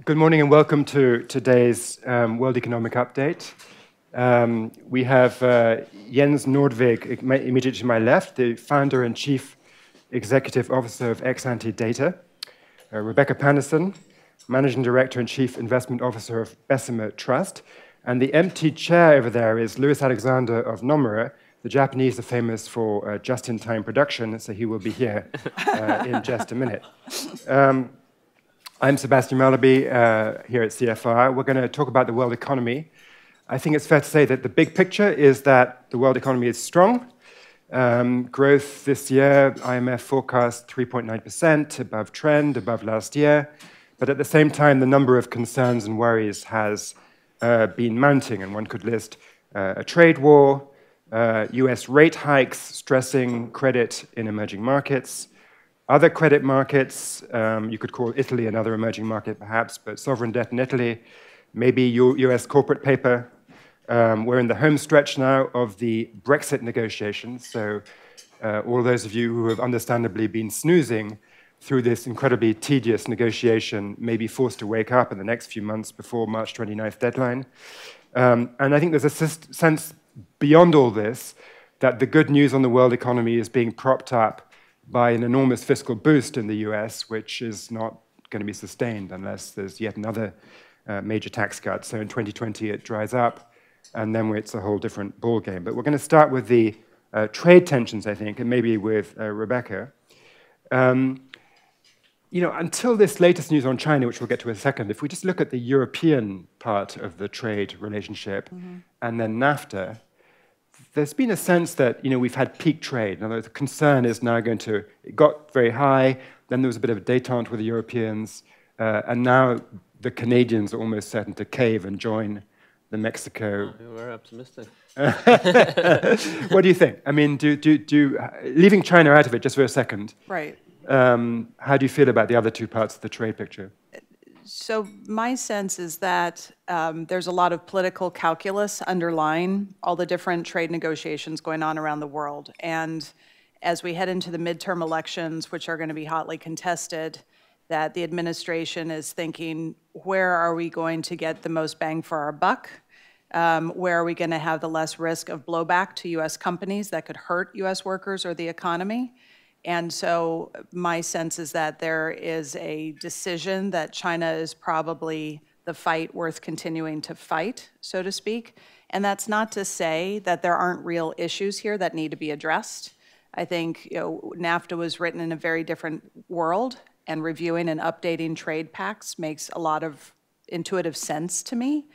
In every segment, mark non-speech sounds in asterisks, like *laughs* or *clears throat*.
Good morning and welcome to today's um, World Economic Update. Um, we have uh, Jens Nordvig immediately to my left, the founder and chief executive officer of Exante Data, uh, Rebecca Patterson, managing director and chief investment officer of Bessemer Trust, and the empty chair over there is Lewis Alexander of Nomura. The Japanese are famous for uh, just-in-time production, so he will be here uh, in just a minute. Um, I'm Sebastian Mallaby uh, here at CFR. We're going to talk about the world economy. I think it's fair to say that the big picture is that the world economy is strong. Um, growth this year, IMF forecast 3.9%, above trend, above last year. But at the same time, the number of concerns and worries has uh, been mounting, and one could list uh, a trade war, US uh, rate hikes stressing credit in emerging markets, other credit markets, um, you could call Italy another emerging market perhaps, but sovereign debt in Italy, maybe US corporate paper. Um, we're in the home stretch now of the Brexit negotiations, so uh, all those of you who have understandably been snoozing through this incredibly tedious negotiation may be forced to wake up in the next few months before March 29th deadline. Um, and I think there's a sense beyond all this that the good news on the world economy is being propped up by an enormous fiscal boost in the US, which is not going to be sustained unless there's yet another uh, major tax cut. So in 2020, it dries up, and then it's a whole different ballgame. But we're going to start with the uh, trade tensions, I think, and maybe with uh, Rebecca. Um, you know, until this latest news on China, which we'll get to in a second, if we just look at the European part of the trade relationship mm -hmm. and then NAFTA, there's been a sense that you know we've had peak trade. In other words, the concern is now going to it got very high. Then there was a bit of a détente with the Europeans, uh, and now the Canadians are almost certain to cave and join the Mexico. Oh, we're optimistic. *laughs* what do you think? I mean, do, do, do, leaving China out of it just for a second. Right. Um, how do you feel about the other two parts of the trade picture? So my sense is that um, there's a lot of political calculus underlying all the different trade negotiations going on around the world. And as we head into the midterm elections, which are going to be hotly contested, that the administration is thinking, where are we going to get the most bang for our buck? Um, where are we going to have the less risk of blowback to U.S. companies that could hurt U.S. workers or the economy? And so my sense is that there is a decision that China is probably the fight worth continuing to fight, so to speak. And that's not to say that there aren't real issues here that need to be addressed. I think you know, NAFTA was written in a very different world, and reviewing and updating trade pacts makes a lot of intuitive sense to me.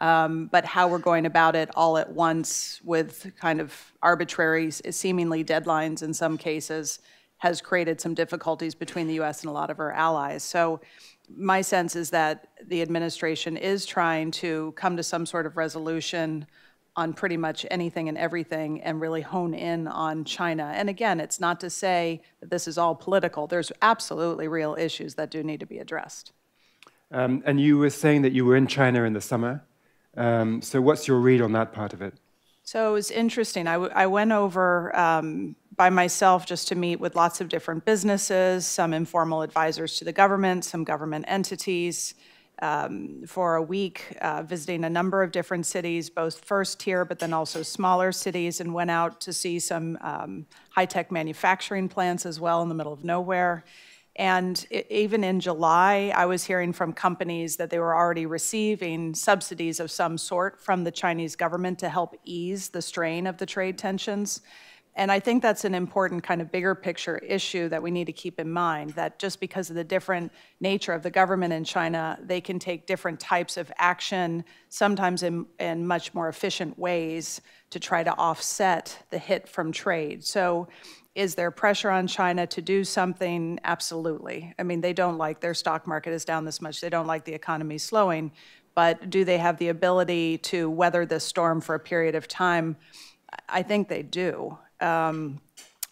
Um, but how we're going about it all at once with kind of arbitrary, seemingly deadlines in some cases, has created some difficulties between the U.S. and a lot of our allies. So my sense is that the administration is trying to come to some sort of resolution on pretty much anything and everything and really hone in on China. And again, it's not to say that this is all political. There's absolutely real issues that do need to be addressed. Um, and you were saying that you were in China in the summer. Um, so what's your read on that part of it? So it was interesting. I, I went over um, by myself just to meet with lots of different businesses, some informal advisors to the government, some government entities, um, for a week, uh, visiting a number of different cities, both first tier, but then also smaller cities, and went out to see some um, high-tech manufacturing plants as well in the middle of nowhere. And it, even in July, I was hearing from companies that they were already receiving subsidies of some sort from the Chinese government to help ease the strain of the trade tensions. And I think that's an important kind of bigger picture issue that we need to keep in mind, that just because of the different nature of the government in China, they can take different types of action, sometimes in, in much more efficient ways to try to offset the hit from trade. So is there pressure on China to do something? Absolutely. I mean, they don't like their stock market is down this much. They don't like the economy slowing. But do they have the ability to weather this storm for a period of time? I think they do. Um,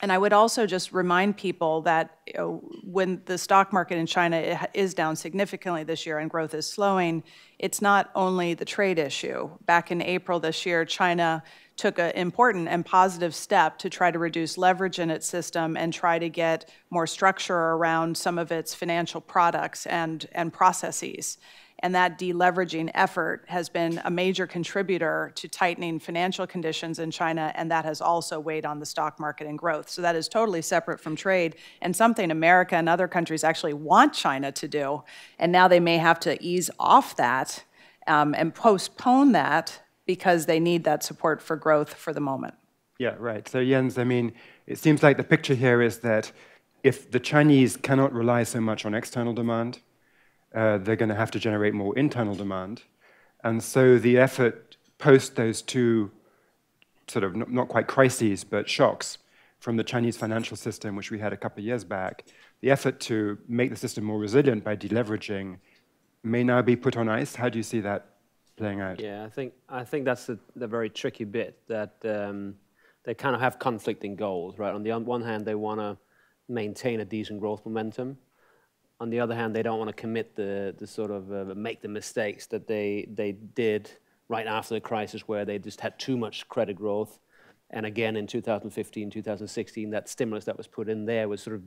and I would also just remind people that you know, when the stock market in China is down significantly this year and growth is slowing, it's not only the trade issue. Back in April this year, China took an important and positive step to try to reduce leverage in its system and try to get more structure around some of its financial products and, and processes. And that deleveraging effort has been a major contributor to tightening financial conditions in China, and that has also weighed on the stock market and growth. So that is totally separate from trade and something America and other countries actually want China to do. And now they may have to ease off that um, and postpone that because they need that support for growth for the moment. Yeah, right. So Jens, I mean, it seems like the picture here is that if the Chinese cannot rely so much on external demand, uh, they're going to have to generate more internal demand. And so the effort post those two sort of not, quite crises, but shocks from the Chinese financial system, which we had a couple of years back, the effort to make the system more resilient by deleveraging may now be put on ice. How do you see that playing out? Yeah, I think I think that's the, the very tricky bit that um, they kind of have conflicting goals, right? On the one hand, they want to maintain a decent growth momentum. On the other hand, they don't want to commit the the sort of uh, make the mistakes that they they did right after the crisis, where they just had too much credit growth, and again in 2015, 2016, that stimulus that was put in there was sort of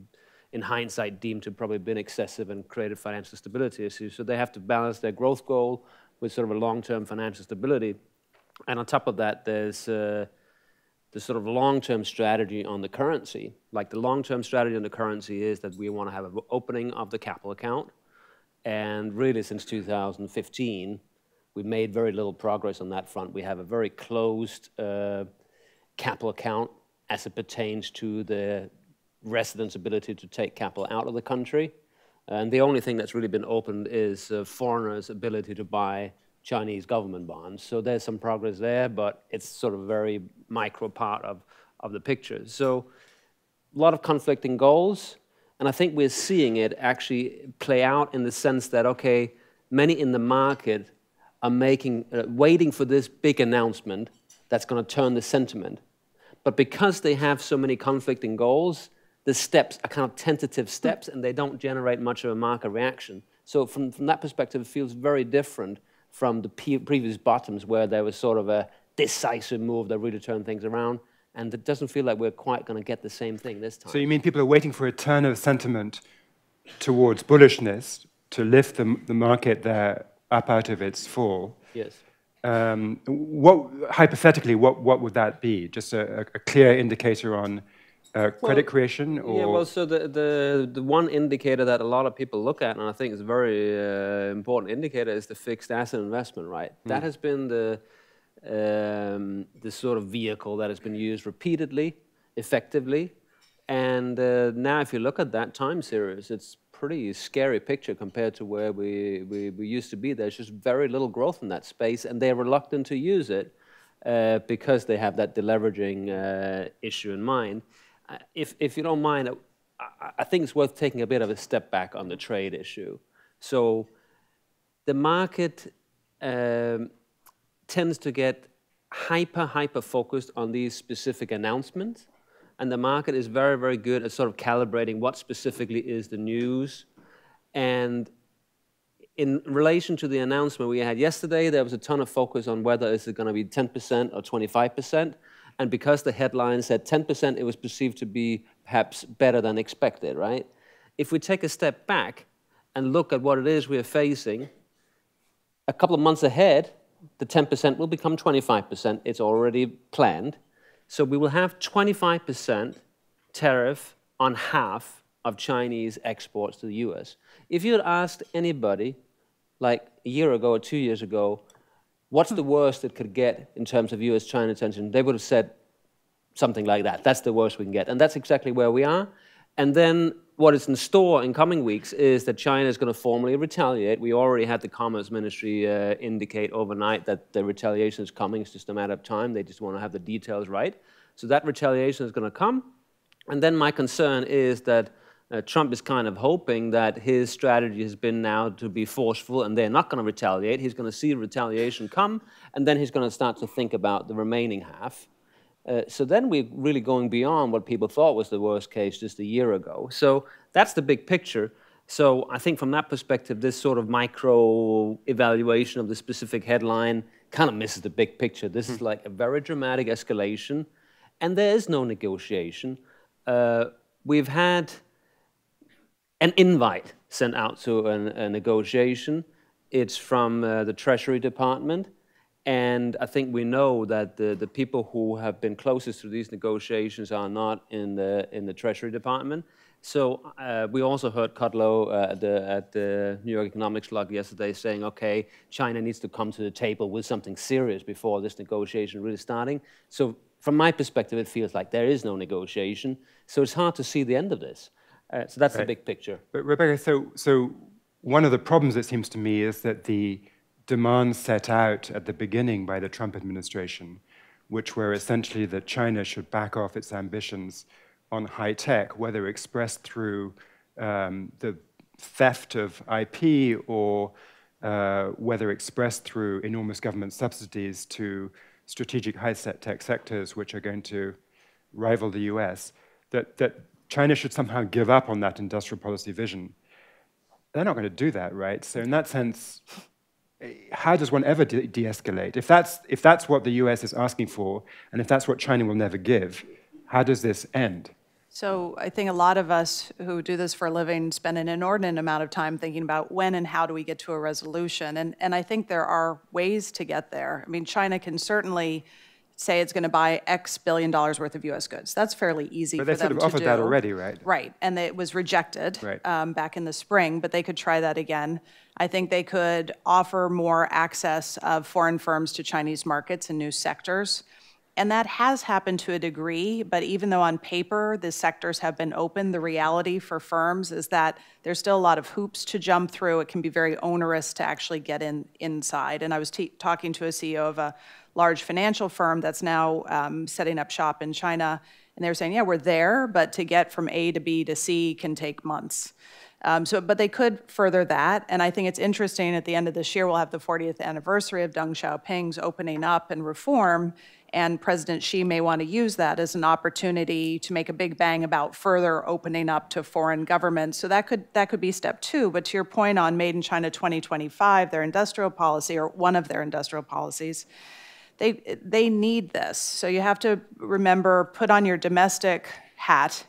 in hindsight deemed to have probably been excessive and created financial stability issues. So they have to balance their growth goal with sort of a long-term financial stability. And on top of that, there's uh, the sort of long-term strategy on the currency. Like the long-term strategy on the currency is that we want to have an opening of the capital account. And really since 2015, we've made very little progress on that front. We have a very closed uh, capital account as it pertains to the residents' ability to take capital out of the country. And the only thing that's really been opened is uh, foreigners' ability to buy Chinese government bonds. So there's some progress there, but it's sort of a very micro part of, of the picture. So a lot of conflicting goals. And I think we're seeing it actually play out in the sense that, okay, many in the market are making, uh, waiting for this big announcement that's going to turn the sentiment. But because they have so many conflicting goals, the steps are kind of tentative steps and they don't generate much of a market reaction. So from, from that perspective, it feels very different from the previous bottoms where there was sort of a decisive move that really turned things around. And it doesn't feel like we're quite going to get the same thing this time. So you mean people are waiting for a turn of sentiment towards bullishness to lift the, the market there up out of its fall? Yes. Um, what, hypothetically, what, what would that be? Just a, a clear indicator on uh, credit well, creation? Or? Yeah, well, so the, the, the one indicator that a lot of people look at, and I think is a very uh, important indicator, is the fixed asset investment, right? Mm. That has been the, um, the sort of vehicle that has been used repeatedly, effectively. And uh, now if you look at that time series, it's pretty scary picture compared to where we, we, we used to be. There's just very little growth in that space, and they're reluctant to use it uh, because they have that deleveraging uh, issue in mind if, if you don't mind, I, I think it's worth taking a bit of a step back on the trade issue. So the market um, tends to get hyper, hyper focused on these specific announcements. And the market is very, very good at sort of calibrating what specifically is the news. And in relation to the announcement we had yesterday, there was a ton of focus on whether it's going to be 10% or 25%. And because the headline said 10%, it was perceived to be perhaps better than expected, right? If we take a step back and look at what it is we're facing, a couple of months ahead, the 10% will become 25%. It's already planned. So we will have 25% tariff on half of Chinese exports to the US. If you had asked anybody, like a year ago or two years ago, what's the worst it could get in terms of US China tension? They would have said something like that. That's the worst we can get. And that's exactly where we are. And then what is in store in coming weeks is that China is going to formally retaliate. We already had the Commerce Ministry uh, indicate overnight that the retaliation is coming. It's just a matter of time. They just want to have the details right. So that retaliation is going to come. And then my concern is that uh, Trump is kind of hoping that his strategy has been now to be forceful and they're not going to retaliate. He's going to see retaliation come, and then he's going to start to think about the remaining half. Uh, so then we're really going beyond what people thought was the worst case just a year ago. So that's the big picture. So I think from that perspective, this sort of micro evaluation of the specific headline kind of misses the big picture. This is like a very dramatic escalation, and there is no negotiation. Uh, we've had an invite sent out to an, a negotiation. It's from uh, the Treasury Department. And I think we know that the, the people who have been closest to these negotiations are not in the, in the Treasury Department. So uh, we also heard Kudlow uh, at, the, at the New York Economic Club yesterday saying, okay, China needs to come to the table with something serious before this negotiation really starting. So from my perspective, it feels like there is no negotiation. So it's hard to see the end of this. Uh, so that's right. the big picture. But Rebecca, so, so one of the problems, it seems to me, is that the demands set out at the beginning by the Trump administration, which were essentially that China should back off its ambitions on high tech, whether expressed through um, the theft of IP or uh, whether expressed through enormous government subsidies to strategic high tech sectors which are going to rival the US, that, that China should somehow give up on that industrial policy vision. They're not going to do that, right? So in that sense, how does one ever de-escalate? if, that's, if that's what the US is asking for, and if that's what China will never give, how does this end? So I think a lot of us who do this for a living spend an inordinate amount of time thinking about when and how do we get to a resolution. And, and I think there are ways to get there. I mean, China can certainly say it's going to buy X billion dollars worth of U.S. goods. That's fairly easy but for them to do. But they sort of offered that already, right? Right, and it was rejected right. um, back in the spring, but they could try that again. I think they could offer more access of foreign firms to Chinese markets and new sectors. And that has happened to a degree, but even though on paper the sectors have been open, the reality for firms is that there's still a lot of hoops to jump through. It can be very onerous to actually get in inside. And I was talking to a CEO of a large financial firm that's now um, setting up shop in China, and they're saying, yeah, we're there, but to get from A to B to C can take months. Um, so, but they could further that, and I think it's interesting. At the end of this year, we'll have the 40th anniversary of Deng Xiaoping's opening up and reform, and President Xi may want to use that as an opportunity to make a big bang about further opening up to foreign governments. So that could that could be step two. But to your point on Made in China 2025, their industrial policy or one of their industrial policies, they they need this. So you have to remember put on your domestic hat.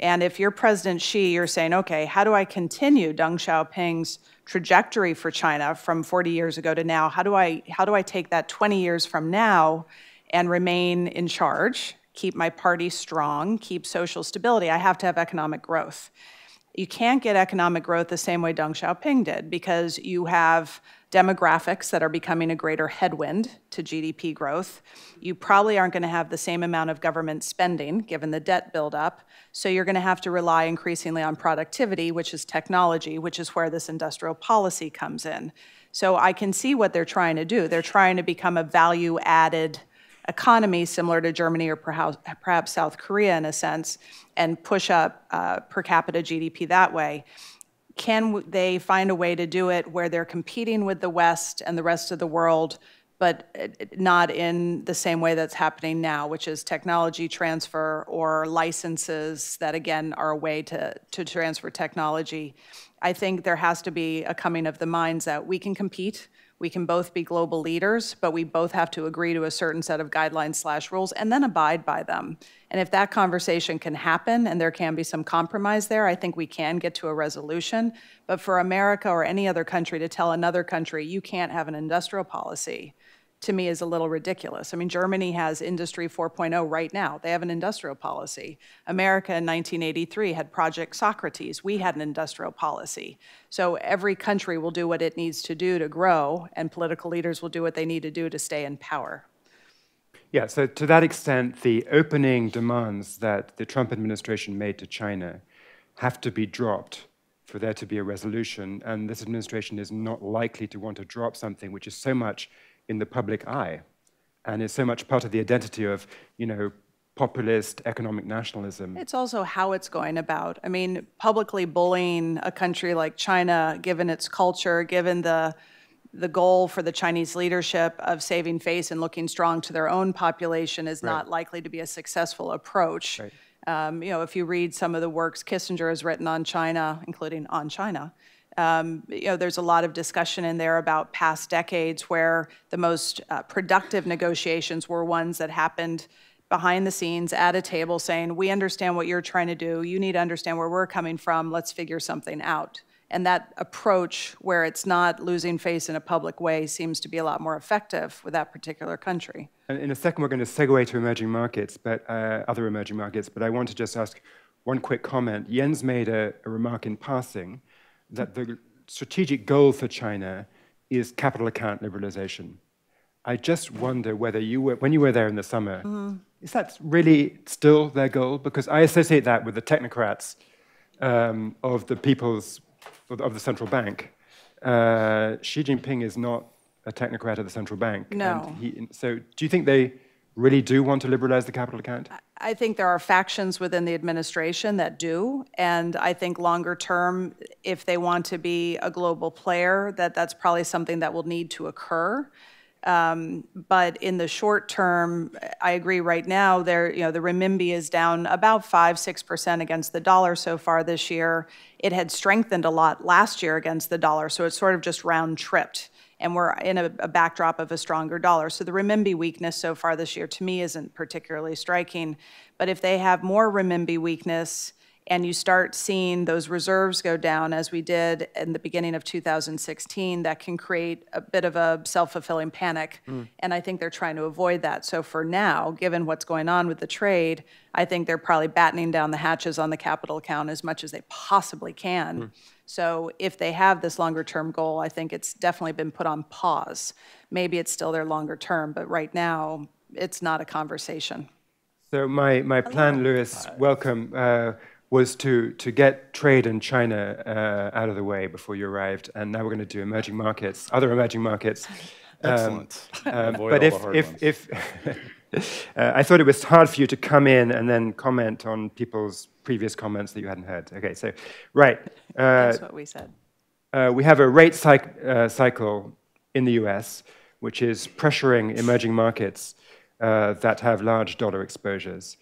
And if you're President Xi, you're saying, okay, how do I continue Deng Xiaoping's trajectory for China from 40 years ago to now? How do I how do I take that 20 years from now? and remain in charge, keep my party strong, keep social stability, I have to have economic growth. You can't get economic growth the same way Deng Xiaoping did because you have demographics that are becoming a greater headwind to GDP growth. You probably aren't going to have the same amount of government spending given the debt buildup. So you're going to have to rely increasingly on productivity, which is technology, which is where this industrial policy comes in. So I can see what they're trying to do. They're trying to become a value added economy similar to Germany or perhaps, South Korea in a sense and push up uh, per capita GDP that way. Can they find a way to do it where they're competing with the West and the rest of the world, but uh, not in the same way that's happening now, which is technology transfer or licenses that, again, are a way to, to transfer technology? I think there has to be a coming of the minds that we can compete we can both be global leaders, but we both have to agree to a certain set of guidelines slash rules and then abide by them. And if that conversation can happen and there can be some compromise there, I think we can get to a resolution. But for America or any other country to tell another country, you can't have an industrial policy, to me is a little ridiculous. I mean, Germany has Industry 4.0 right now. They have an industrial policy. America in 1983 had Project Socrates. We had an industrial policy. So every country will do what it needs to do to grow, and political leaders will do what they need to do to stay in power. Yeah, so to that extent, the opening demands that the Trump administration made to China have to be dropped for there to be a resolution, and this administration is not likely to want to drop something which is so much in the public eye and is so much part of the identity of, you know, populist economic nationalism. It's also how it's going about. I mean, publicly bullying a country like China, given its culture, given the the goal for the Chinese leadership of saving face and looking strong to their own population is right. not likely to be a successful approach. Right. Um, you know, if you read some of the works Kissinger has written on China, including on China, Um, you know, there's a lot of discussion in there about past decades where the most uh, productive negotiations were ones that happened behind the scenes at a table saying, we understand what you're trying to do, you need to understand where we're coming from, let's figure something out. And that approach, where it's not losing face in a public way, seems to be a lot more effective with that particular country. And in a second, we're going to segue to emerging markets, but uh, other emerging markets. But I want to just ask one quick comment. Jens made a, a remark in passing that the strategic goal for China is capital account liberalization. I just wonder whether you were, when you were there in the summer, mm. is that really still their goal? Because I associate that with the technocrats um, of the people's, of the central bank. Uh, Xi Jinping is not a technocrat at the central bank. No. He, so do you think they really do want to liberalize the capital account? I think there are factions within the administration that do, and I think longer term, if they want to be a global player, that that's probably something that will need to occur. Um, but in the short term, I agree. Right now, there, you know, the renminbi is down about five, six percent against the dollar so far this year. It had strengthened a lot last year against the dollar, so it's sort of just round tripped and we're in a, a, backdrop of a stronger dollar. So the renminbi weakness so far this year to me isn't particularly striking. But if they have more renminbi weakness, and you start seeing those reserves go down as we did in the beginning of 2016, that can create a bit of a self-fulfilling panic. Mm. And I think they're trying to avoid that. So for now, given what's going on with the trade, I think they're probably battening down the hatches on the capital account as much as they possibly can. Mm. So if they have this longer term goal, I think it's definitely been put on pause. Maybe it's still their longer term, but right now it's not a conversation. So my, my plan, Lewis, welcome. Uh, was to, to get trade in China uh, out of the way before you arrived, and now we're going to do emerging markets, other emerging markets. Um, Excellent. Um, but if, if, if *laughs* uh, I thought it was hard for you to come in and then comment on people's previous comments that you hadn't heard. Okay, so, right. Uh, That's what we said. Uh, we have a rate uh, cycle in the US, which is pressuring emerging markets uh, that have large dollar exposures.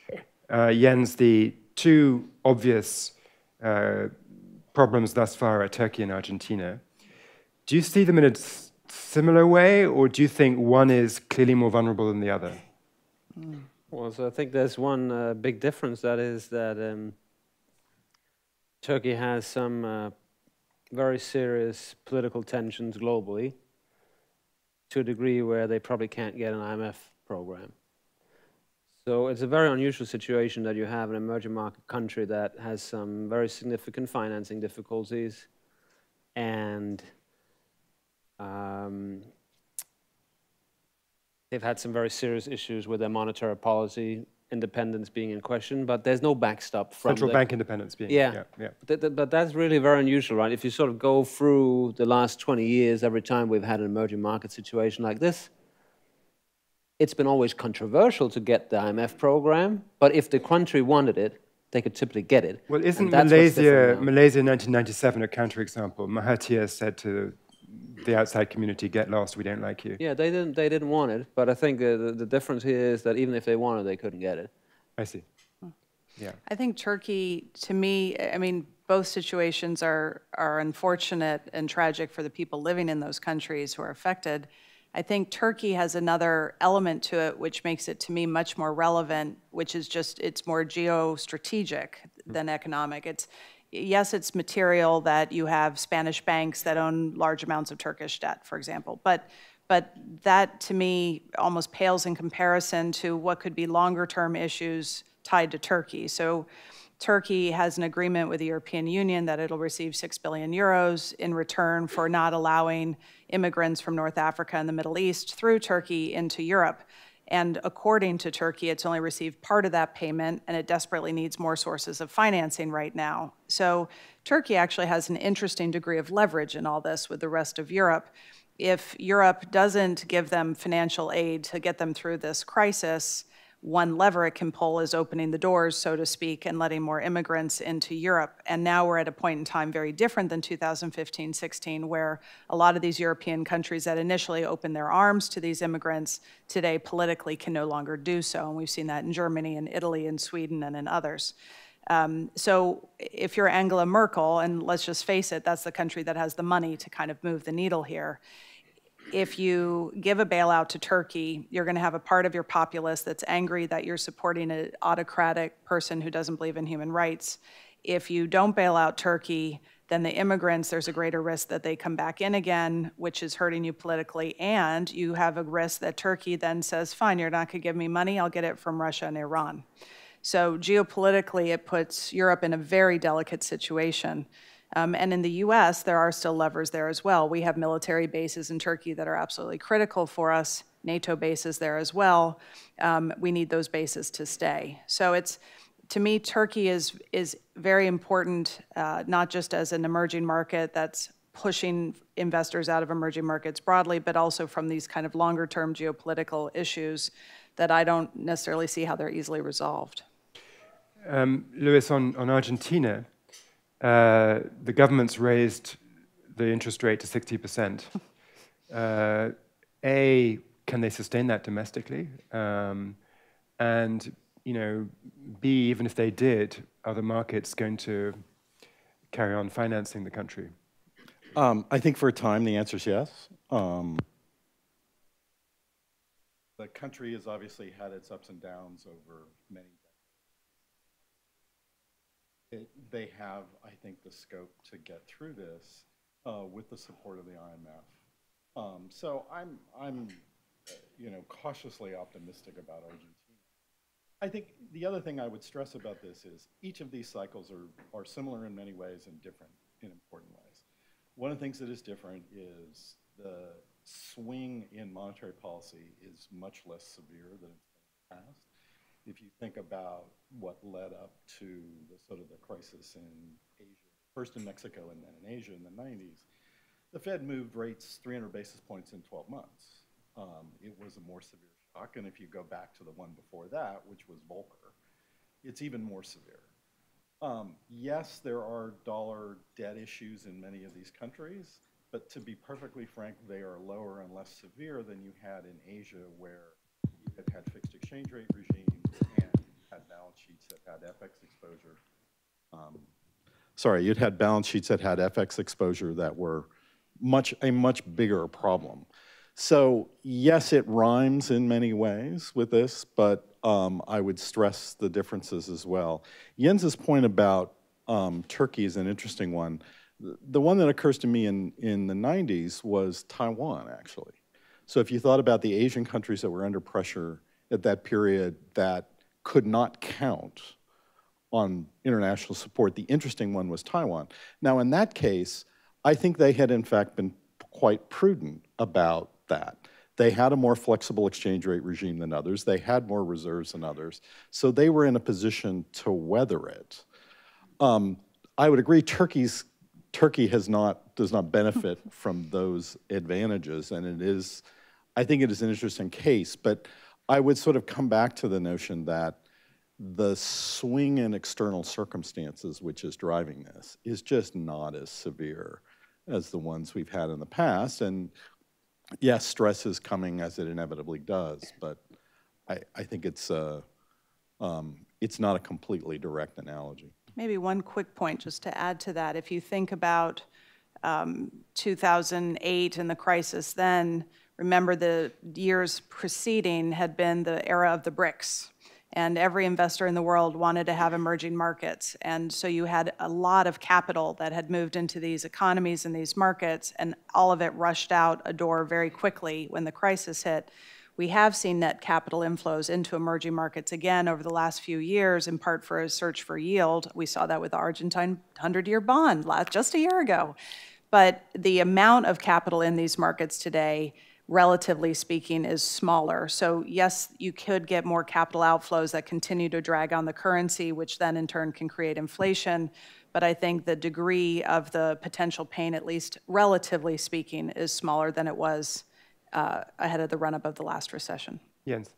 Jens the two obvious uh, problems thus far are Turkey and Argentina. Do you see them in a similar way, or do you think one is clearly more vulnerable than the other? Mm. Well, so I think there's one uh, big difference. That is that um, Turkey has some uh, very serious political tensions globally, to a degree where they probably can't get an IMF program. So it's a very unusual situation that you have an emerging market country that has some very significant financing difficulties and um, they've had some very serious issues with their monetary policy independence being in question, but there's no backstop from central the, bank independence being yeah, yeah, yeah. But, th but that's really very unusual, right? If you sort of go through the last 20 years, every time we've had an emerging market situation like this, it's been always controversial to get the IMF program, but if the country wanted it, they could typically get it. Well, isn't Malaysia, Malaysia 1997 a counterexample? Mahathir said to the outside community, get lost, we don't like you. Yeah, they didn't, they didn't want it, but I think uh, the, the difference here is that even if they wanted, they couldn't get it. I see. Yeah. I think Turkey, to me, I mean, both situations are, are unfortunate and tragic for the people living in those countries who are affected. I think Turkey has another element to it which makes it to me much more relevant, which is just it's more geostrategic than economic. It's yes, it's material that you have Spanish banks that own large amounts of Turkish debt, for example, but but that to me almost pales in comparison to what could be longer term issues tied to Turkey. So Turkey has an agreement with the European Union that it'll receive 6 billion euros in return for not allowing immigrants from North Africa and the Middle East through Turkey into Europe. And according to Turkey, it's only received part of that payment and it desperately needs more sources of financing right now. So Turkey actually has an interesting degree of leverage in all this with the rest of Europe. If Europe doesn't give them financial aid to get them through this crisis, one lever it can pull is opening the doors, so to speak, and letting more immigrants into Europe. And now we're at a point in time very different than 2015 16, where a lot of these European countries that initially opened their arms to these immigrants today politically can no longer do so. And we've seen that in Germany and Italy and Sweden and in others. Um, so if you're Angela Merkel, and let's just face it, that's the country that has the money to kind of move the needle here. If you give a bailout to Turkey, you're going to have a part of your populace that's angry that you're supporting an autocratic person who doesn't believe in human rights. If you don't bail out Turkey, then the immigrants, there's a greater risk that they come back in again, which is hurting you politically. And you have a risk that Turkey then says, fine, you're not going to give me money, I'll get it from Russia and Iran. So geopolitically, it puts Europe in a very delicate situation. Um, and in the US, there are still levers there as well. We have military bases in Turkey that are absolutely critical for us, NATO bases there as well. Um, we need those bases to stay. So it's, to me, Turkey is, is very important, uh, not just as an emerging market that's pushing investors out of emerging markets broadly, but also from these kind of longer term geopolitical issues that I don't necessarily see how they're easily resolved. Um, Lewis, on, on Argentina, uh, the government's raised the interest rate to 60%. *laughs* Uh, a, can they sustain that domestically? Um, and you know, B, even if they did, are the markets going to carry on financing the country? Um, I think for a time the answer is yes. Um, the country has obviously had its ups and downs over many decades. they have, I think, the scope to get through this uh, with the support of the IMF. Um, so I'm, I'm, you know, cautiously optimistic about Argentina. I think the other thing I would stress about this is each of these cycles are, are similar in many ways and different in important ways. One of the things that is different is the swing in monetary policy is much less severe than it's been in the past. If you think about what led up to the sort of the crisis in Asia, first in Mexico and then in Asia in the 90s, the Fed moved rates 300 basis points in 12 months. Um, it was a more severe shock. And if you go back to the one before that, which was Volcker, it's even more severe. Um, yes, there are dollar debt issues in many of these countries, but to be perfectly frank, they are lower and less severe than you had in Asia, where you had had fixed exchange rate regimes had balance sheets that had FX exposure. Um, sorry, you'd had balance sheets that had FX exposure that were much a much bigger problem. So yes, it rhymes in many ways with this, but um, I would stress the differences as well. Jens's point about um, Turkey is an interesting one. The one that occurs to me in, in the 90s was Taiwan, actually. So if you thought about the Asian countries that were under pressure at that period that could not count on international support, the interesting one was Taiwan. Now, in that case, I think they had in fact been quite prudent about that. They had a more flexible exchange rate regime than others. They had more reserves than others. So they were in a position to weather it. Um, I would agree Turkey's, Turkey has not, does not benefit *laughs* from those advantages. And it is, I think it is an interesting case. But I would sort of come back to the notion that the swing in external circumstances which is driving this is just not as severe as the ones we've had in the past. And yes, stress is coming as it inevitably does, but I, I think it's, a, uh, um, it's not a completely direct analogy. Maybe one quick point just to add to that. If you think about um, 2008 and the crisis then, remember the years preceding had been the era of the BRICS and every investor in the world wanted to have emerging markets. And so you had a lot of capital that had moved into these economies and these markets, and all of it rushed out a door very quickly when the crisis hit. We have seen net capital inflows into emerging markets again over the last few years, in part for a search for yield. We saw that with the Argentine 100 year bond last just a year ago. But the amount of capital in these markets today relatively speaking, is smaller. So yes, you could get more capital outflows that continue to drag on the currency, which then in turn can create inflation. But I think the degree of the potential pain, at least relatively speaking, is smaller than it was uh, ahead of the run-up of the last recession. Jens.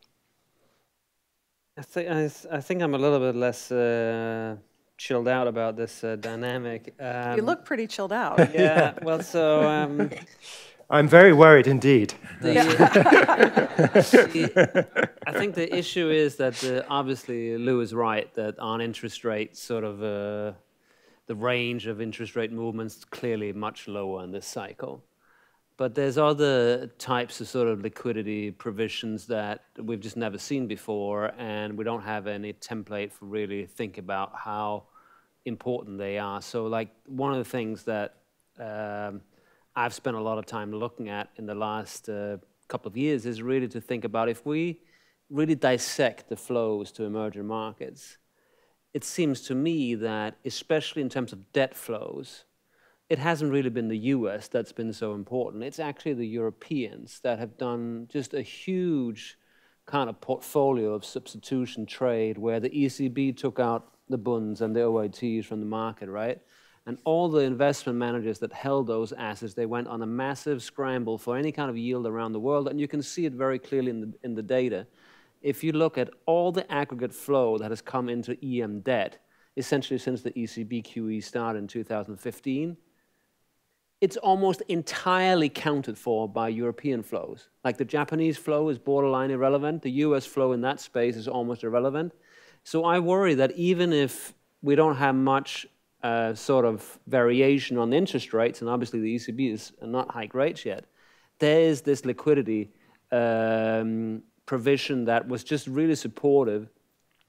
I think I, I think I'm a little bit less uh, chilled out about this uh, dynamic. Um, you look pretty chilled out. Yeah. well, so um, *laughs* I'm very worried indeed. The, *laughs* *laughs* the- I think the issue is that uh, obviously Lou is right that on interest rates, sort of uh, the range of interest rate movements clearly much lower in this cycle. But there's other types of sort of liquidity provisions that we've just never seen before, and we don't have any template for really think about how important they are. So, like one of the things that um, I've spent a lot of time looking at in the last uh, couple of years is really to think about if we really dissect the flows to emerging markets, it seems to me that, especially in terms of debt flows, it hasn't really been the US that's been so important. It's actually the Europeans that have done just a huge kind of portfolio of substitution trade where the ECB took out the bunds and the OATs from the market, right? And all the investment managers that held those assets, they went on a massive scramble for any kind of yield around the world. And you can see it very clearly in the, in the data. If you look at all the aggregate flow that has come into EM debt, essentially since the ECB QE started in 2015, it's almost entirely counted for by European flows. Like the Japanese flow is borderline irrelevant, the US flow in that space is almost irrelevant. So I worry that even if we don't have much uh, sort of variation on interest rates, and obviously the ECB is not hike rates yet, there is this liquidity um, provision that was just really supportive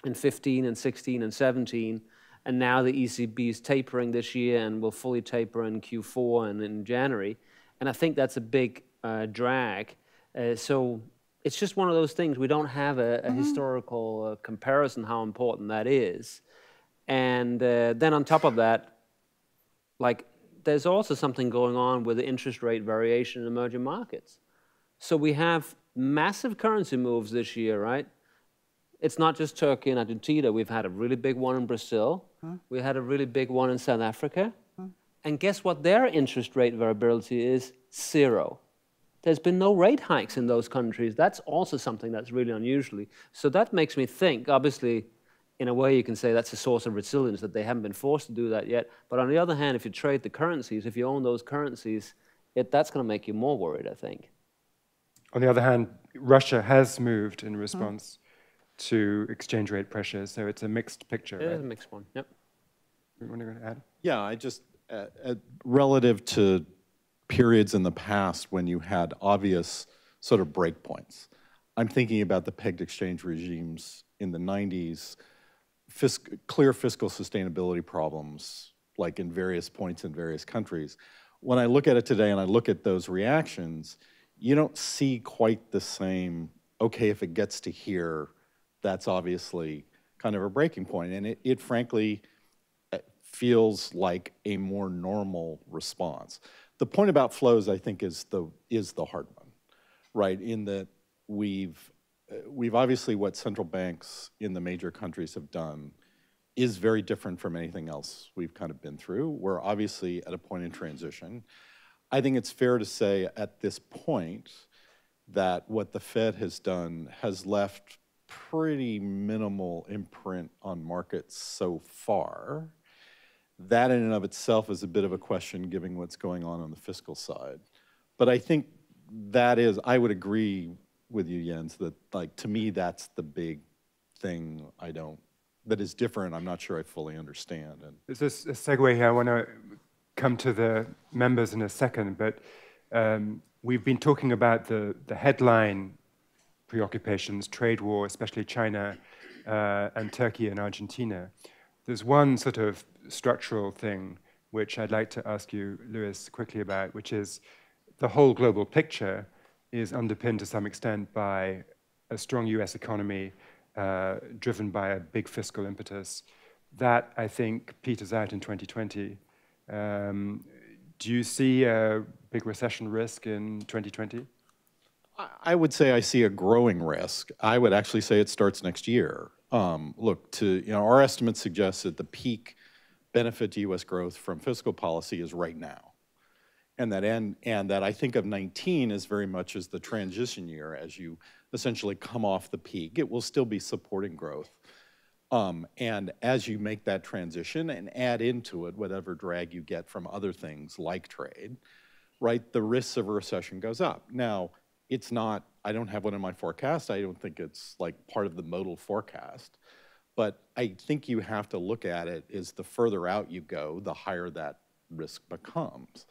in 15 and 16 and 17, and now the ECB is tapering this year and will fully taper in Q4 and in January, and I think that's a big uh, drag. Uh, so it's just one of those things. We don't have a, a historical uh, comparison how important that is. And uh, then on top of that, like there's also something going on with the interest rate variation in emerging markets. So we have massive currency moves this year, right? It's not just Turkey and Argentina. We've had a really big one in Brazil. Huh? We had a really big one in South Africa. Huh? And guess what their interest rate variability is? Zero. There's been no rate hikes in those countries. That's also something that's really unusual. So that makes me think, obviously, in a way, you can say that's a source of resilience that they haven't been forced to do that yet. But on the other hand, if you trade the currencies, if you own those currencies, it, that's going to make you more worried, I think. On the other hand, Russia has moved in response hmm. to exchange rate pressures, so it's a mixed picture. It right? is a mixed one. Yep. You want to add? Yeah, I just uh, uh, relative to periods in the past when you had obvious sort of breakpoints. I'm thinking about the pegged exchange regimes in the 90s fisc clear fiscal sustainability problems, like in various points in various countries. When I look at it today and I look at those reactions, you don't see quite the same, okay, if it gets to here, that's obviously kind of a breaking point. And it, it frankly uh, feels like a more normal response. The point about flows, I think, is the, is the hard one, right? In that we've we've obviously what central banks in the major countries have done is very different from anything else we've kind of been through. We're obviously at a point in transition. I think it's fair to say at this point that what the Fed has done has left pretty minimal imprint on markets so far. That in and of itself is a bit of a question given what's going on on the fiscal side. But I think that is, I would agree with you, Jens, that like to me that's the big thing I don't that is different. I'm not sure I fully understand. And there's a segue here. I want to come to the members in a second, but um, we've been talking about the the headline preoccupations, trade war, especially China uh, and Turkey and Argentina. There's one sort of structural thing which I'd like to ask you, Lewis, quickly about, which is the whole global picture is underpinned to some extent by a strong US economy uh, driven by a big fiscal impetus. That, I think, peters out in 2020. Um, do you see a big recession risk in 2020? I would say I see a growing risk. I would actually say it starts next year. Um, look, to you know, our estimates suggest that the peak benefit to U.S. growth from fiscal policy is right now and that end, and that I think of 19 as very much as the transition year as you essentially come off the peak. It will still be supporting growth. Um, and as you make that transition and add into it whatever drag you get from other things like trade, right, the risks of a recession goes up. Now, it's not, I don't have one in my forecast. I don't think it's like part of the modal forecast. But I think you have to look at it is the further out you go, the higher that risk becomes.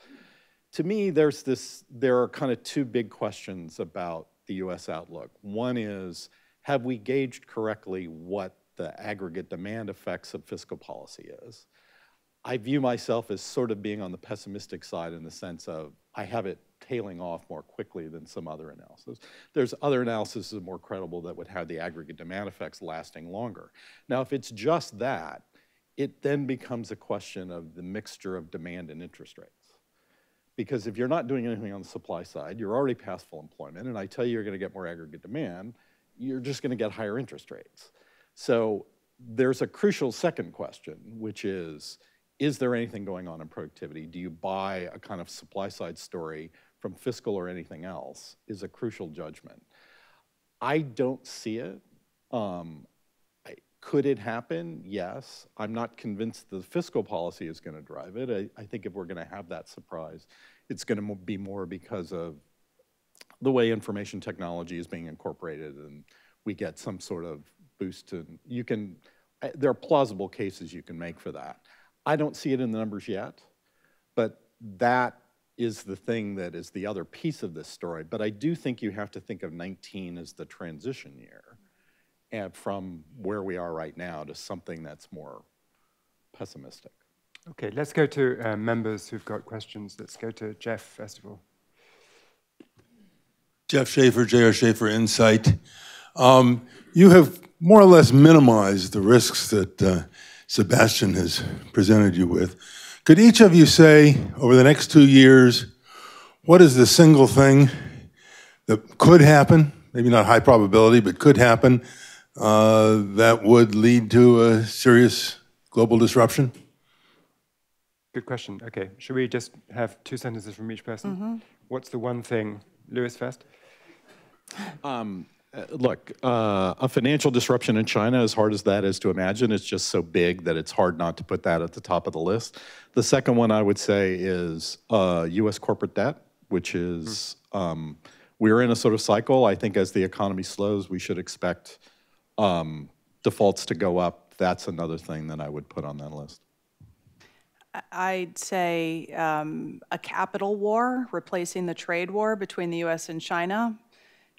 To me, there's this, there are kind of two big questions about the US outlook. One is, have we gauged correctly what the aggregate demand effects of fiscal policy is? I view myself as sort of being on the pessimistic side in the sense of I have it tailing off more quickly than some other analysis. There's other analysis that are more credible that would have the aggregate demand effects lasting longer. Now, if it's just that, it then becomes a question of the mixture of demand and interest rates. Because if you're not doing anything on the supply side, you're already past full employment, and I tell you you're gonna get more aggregate demand, you're just gonna get higher interest rates. So there's a crucial second question, which is, is there anything going on in productivity? Do you buy a kind of supply side story from fiscal or anything else is a crucial judgment. I don't see it. Um, could it happen? Yes. I'm not convinced the fiscal policy is going to drive it. I, I, think if we're going to have that surprise, it's going to be more because of the way information technology is being incorporated and we get some sort of boost to, you can, eh, there are plausible cases you can make for that. I don't see it in the numbers yet, but that is the thing that is the other piece of this story. But I do think you have to think of 19 as the transition year and from where we are right now to something that's more pessimistic. Okay, let's go to uh, members who've got questions. Let's go to Jeff, first of all. Jeff Shafer, J.R. Shafer Insight. Um, you have more or less minimized the risks that uh, Sebastian has presented you with. Could each of you say, over the next two years, what is the single thing that could happen, maybe not high probability, but could happen, uh, that would lead to a serious global disruption? Good question. Okay, should we just have two sentences from each person? Mm -hmm. What's the one thing? Lewis first. Um, uh, look, uh, a financial disruption in China, as hard as that is to imagine, it's just so big that it's hard not to put that at the top of the list. The second one I would say is uh, U.S. corporate debt, which is mm. um, we're in a sort of cycle. I think as the economy slows, we should expect um, defaults to go up. That's another thing that I would put on that list. I'd say um, a capital war, replacing the trade war between the U.S. and China.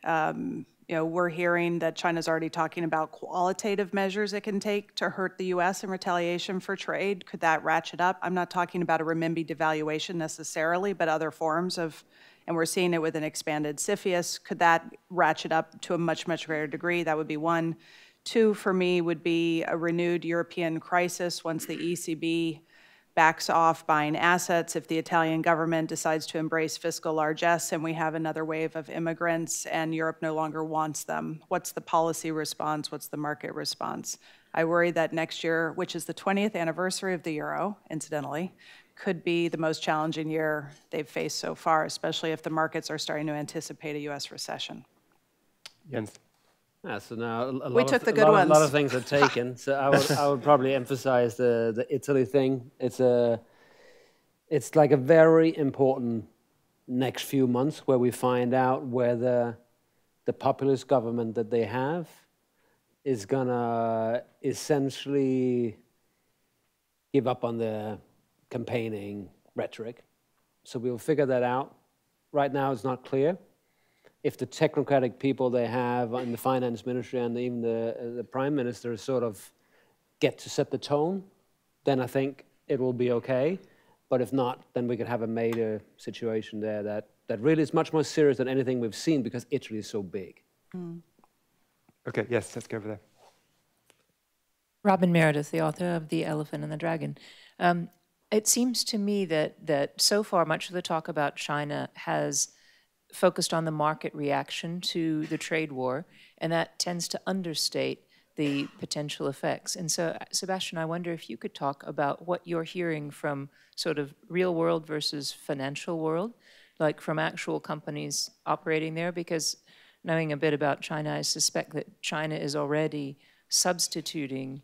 Um, you know, we're hearing that China's already talking about qualitative measures it can take to hurt the U.S. in retaliation for trade. Could that ratchet up? I'm not talking about a renminbi devaluation necessarily, but other forms of, and we're seeing it with an expanded CFIUS. Could that ratchet up to a much, much greater degree? That would be one. Two, for me, would be a renewed European crisis once the ECB backs off buying assets, if the Italian government decides to embrace fiscal largesse and we have another wave of immigrants and Europe no longer wants them, what's the policy response? What's the market response? I worry that next year, which is the 20th anniversary of the euro, incidentally, could be the most challenging year they've faced so far, especially if the markets are starting to anticipate a U.S. recession. Jens. Yeah, so now a, a we took of, the good a lot, ones. A lot of things are taken. so I would, I would probably emphasize the, the Italy thing. It's a, it's like a very important next few months where we find out whether the populist government that they have is gonna essentially give up on the campaigning rhetoric. So we'll figure that out. Right now, it's not clear if the technocratic people they have in the finance ministry and even the, uh, the prime minister sort of get to set the tone, then I think it will be okay. But if not, then we could have a major situation there that, that really is much more serious than anything we've seen because Italy is so big. Mm. Okay, yes, let's go over there. Robyn Meredith, the author of The Elephant and the Dragon. Um, it seems to me that, that so far much of the talk about China has focused on the market reaction to the trade war, and that tends to understate the potential effects. And so, Sebastian, I wonder if you could talk about what you're hearing from sort of real world versus financial world, like from actual companies operating there, because knowing a bit about China, I suspect that China is already substituting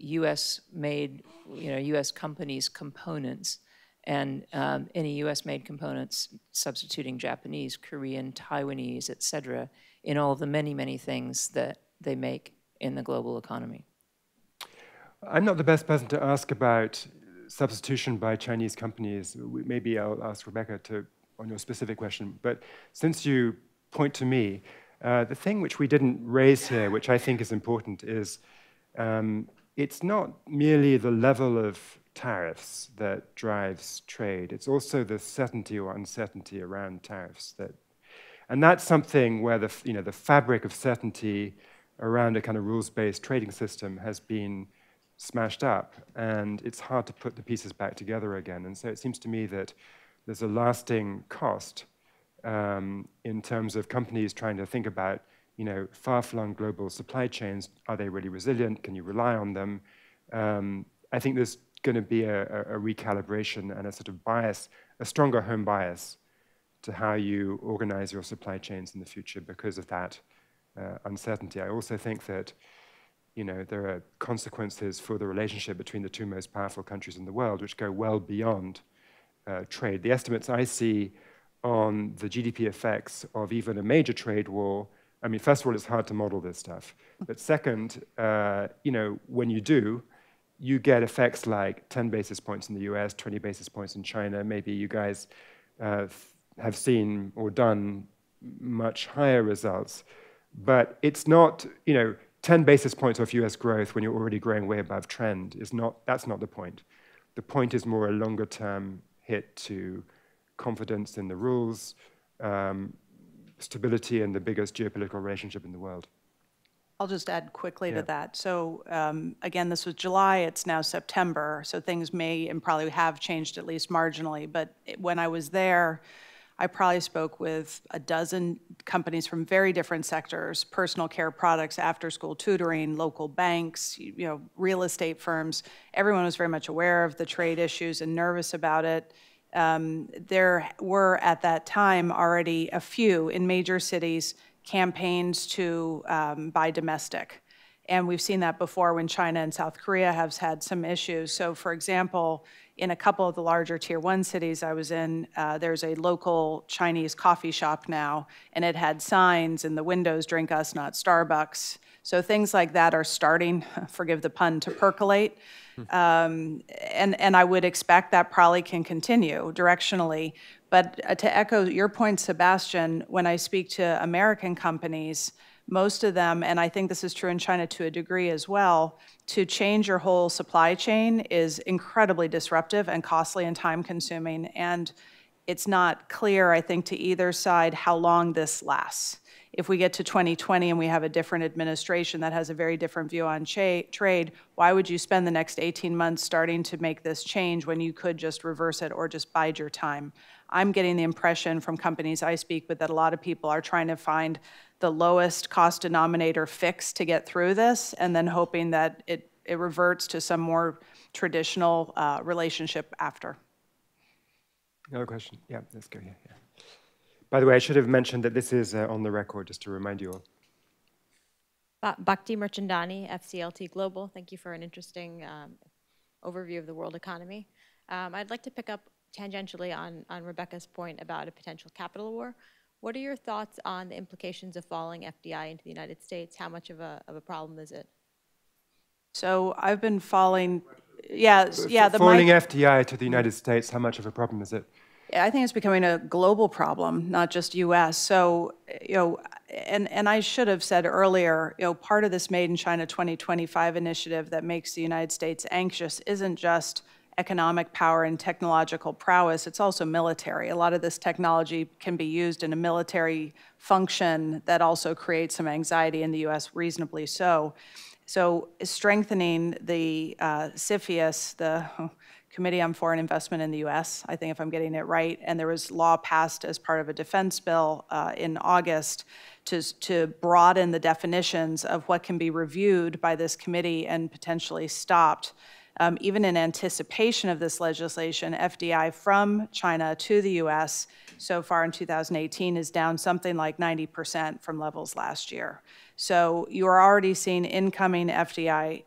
U.S. made, you know, U.S. companies' components and um, any U.S.-made components substituting Japanese, Korean, Taiwanese, et cetera, in all the many, many things that they make in the global economy? I'm not the best person to ask about substitution by Chinese companies. Maybe I'll ask Rebecca to on your specific question. But since you point to me, uh, the thing which we didn't raise here, which I think is important, is um, it's not merely the level of tariffs that drives trade. It's also the certainty or uncertainty around tariffs that, and that's something where the you know the fabric of certainty around a kind of rules-based trading system has been smashed up, and it's hard to put the pieces back together again. And so it seems to me that there's a lasting cost um, in terms of companies trying to think about, you know, far-flung global supply chains. Are they really resilient? Can you rely on them? Um, I think there's going to be a, a, recalibration and a sort of bias, a stronger home bias to how you organize your supply chains in the future because of that uh, uncertainty. I also think that you know, there are consequences for the relationship between the two most powerful countries in the world, which go well beyond uh, trade. The estimates I see on the GDP effects of even a major trade war, I mean, first of all, it's hard to model this stuff. But second, uh, you know, when you do, you get effects like 10 basis points in the US, 20 basis points in China. Maybe you guys uh, have seen or done much higher results. But it's not, you know, 10 basis points of US growth when you're already growing way above trend is not, that's not the point. The point is more a longer term hit to confidence in the rules, um, stability, and the biggest geopolitical relationship in the world. I'll just add quickly yeah. to that. So um, again, this was July, it's now September, so things may and probably have changed at least marginally. But when I was there, I probably spoke with a dozen companies from very different sectors, personal care products, after school tutoring, local banks, you know, real estate firms. Everyone was very much aware of the trade issues and nervous about it. Um, there were at that time already a few in major cities campaigns to um, buy domestic. And we've seen that before when China and South Korea have had some issues. So, for example, in a couple of the larger tier one cities I was in, uh, there's a local Chinese coffee shop now, and it had signs in the windows, drink us, not Starbucks. So things like that are starting, *laughs* forgive the pun, to percolate. Um, and, and I would expect that probably can continue directionally. But uh, to echo your point, Sebastian, when I speak to American companies, most of them, and I think this is true in China to a degree as well, to change your whole supply chain is incredibly disruptive and costly and time consuming. And it's not clear, I think, to either side how long this lasts. If we get to 2020 and we have a different administration that has a very different view on trade, why would you spend the next 18 months starting to make this change when you could just reverse it or just bide your time? I'm getting the impression from companies I speak with that a lot of people are trying to find the lowest cost denominator fix to get through this, and then hoping that it, it reverts to some more traditional uh, relationship after. Another question? Yeah, let's go here. Yeah. By the way, I should have mentioned that this is uh, on the record, just to remind you all. Bhakti Mirchandani, FCLT Global. Thank you for an interesting um, overview of the world economy. Um, I'd like to pick up tangentially on, on Rebecca's point about a potential capital war. What are your thoughts on the implications of falling FDI into the United States? How much of a, of a problem is it? So I've been following, yeah, yeah. The Following FDI to the United States, how much of a problem is it? I think it's becoming a global problem, not just U.S. So, you know, and, and I should have said earlier, you know, part of this Made in China 2025 initiative that makes the United States anxious isn't just economic power and technological prowess, it's also military. A lot of this technology can be used in a military function that also creates some anxiety in the US, reasonably so. So strengthening the uh, CFIUS, the Committee on Foreign Investment in the U.S., I think if I'm getting it right, and there was law passed as part of a defense bill uh, in August to, to broaden the definitions of what can be reviewed by this committee and potentially stopped um, even in anticipation of this legislation, FDI from China to the US so far in 2018 is down something like 90% from levels last year. So you are already seeing incoming FDI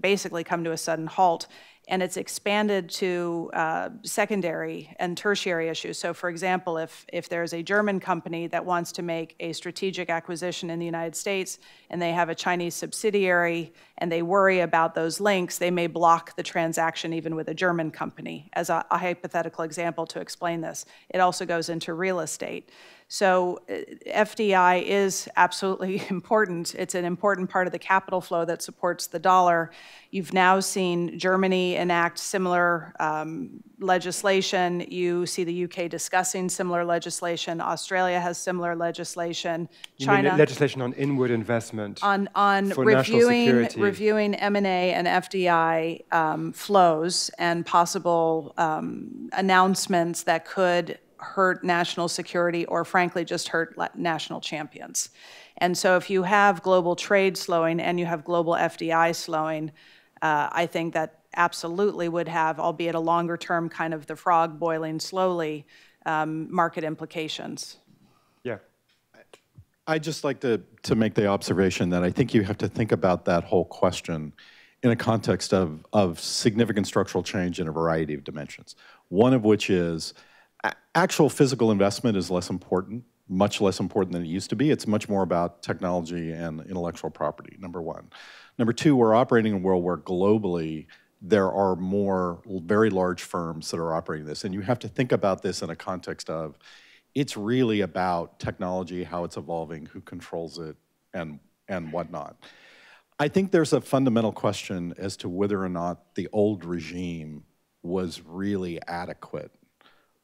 basically come to a sudden halt. And it's expanded to uh, secondary and tertiary issues. So for example, if, if there's a German company that wants to make a strategic acquisition in the United States and they have a Chinese subsidiary and they worry about those links, they may block the transaction even with a German company, as a, a hypothetical example to explain this. It also goes into real estate. So uh, FDI is absolutely *laughs* important. It's an important part of the capital flow that supports the dollar. You've now seen Germany enact similar um, legislation. You see the UK discussing similar legislation. Australia has similar legislation. You China legislation on inward investment on on reviewing reviewing M and A and FDI um, flows and possible um, announcements that could hurt national security or frankly just hurt national champions. And so if you have global trade slowing and you have global FDI slowing, uh, I think that absolutely would have, albeit a longer term kind of the frog boiling slowly, um, market implications. Yeah. I'd just like to, to make the observation that I think you have to think about that whole question in a context of, of significant structural change in a variety of dimensions. One of which is actual physical investment is less important, much less important than it used to be. It's much more about technology and intellectual property, number one. Number two, we're operating in a world where globally there are more very large firms that are operating this. And you have to think about this in a context of it's really about technology, how it's evolving, who controls it, and, and whatnot. I think there's a fundamental question as to whether or not the old regime was really adequate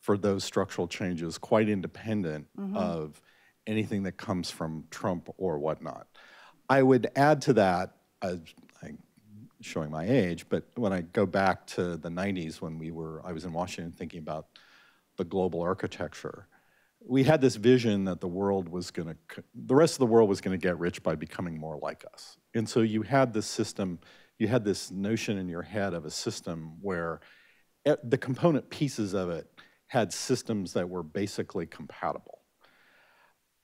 for those structural changes, quite independent of anything that comes from Trump or whatnot. I would add to that, uh, I'm showing my age, but when I go back to the 90s when we were, I was in Washington thinking about the global architecture, we had this vision that the world was going to, the rest of the world was going to get rich by becoming more like us. And so you had this system, you had this notion in your head of a system where e- the component pieces of it had systems that were basically compatible.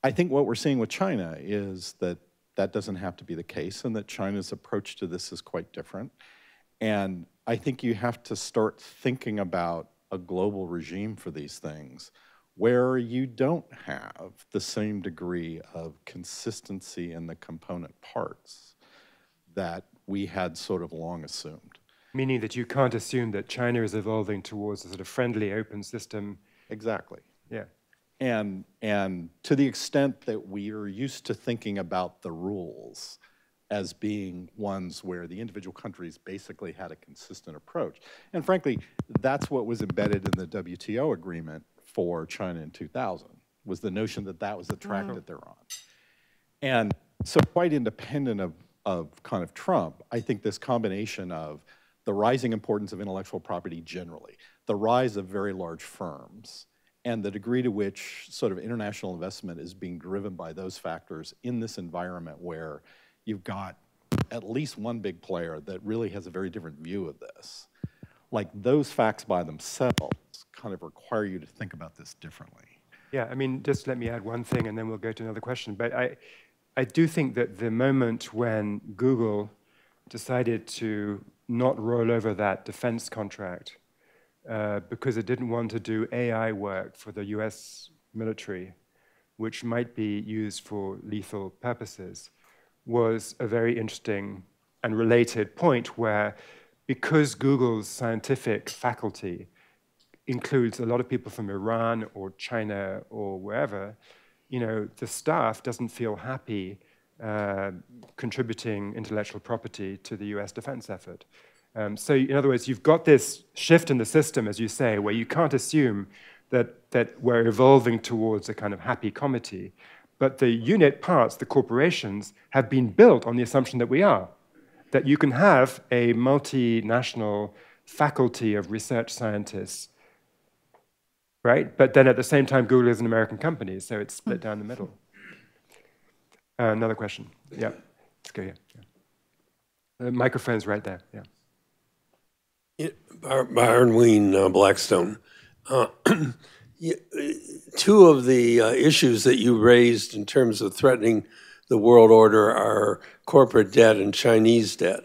I think what we're seeing with China is that that doesn't have to be the case and that China's approach to this is quite different. And I think you have to start thinking about a global regime for these things where you don't have the same degree of consistency in the component parts that we had sort of long assumed. Meaning that you can't assume that China is evolving towards a sort of friendly open system. Exactly. Yeah. And, and to the extent that we are used to thinking about the rules as being ones where the individual countries basically had a consistent approach. And frankly, that's what was embedded in the WTO agreement for China in 2000, was the notion that that was the track mm-hmm. that they're on. And so quite independent of, of kind of Trump, I think this combination of the rising importance of intellectual property generally, the rise of very large firms, and the degree to which sort of international investment is being driven by those factors in this environment where you've got at least one big player that really has a very different view of this. Like those facts by themselves kind of require you to think about this differently. Yeah, I mean, just let me add one thing and then we'll go to another question. But I, I do think that the moment when Google decided to not roll over that defense contract uh, because it didn't want to do AI work for the US military, which might be used for lethal purposes, was a very interesting and related point where because Google's scientific faculty includes a lot of people from Iran or China or wherever, you know, the staff doesn't feel happy uh, contributing intellectual property to the US defense effort. Um, so, in other words, you've got this shift in the system, as you say, where you can't assume that, that we're evolving towards a kind of happy comity. But the unit parts, the corporations, have been built on the assumption that we are. That you can have a multinational faculty of research scientists, right? But then at the same time, Google is an American company, so it's split down the middle. Uh, another question. Yeah, let's go here. Yeah. The microphone's right there. Yeah. Bar- Byron Wien, uh, Blackstone. *clears throat* Uh, two of the uh, issues that you raised in terms of threatening the world order are corporate debt and Chinese debt.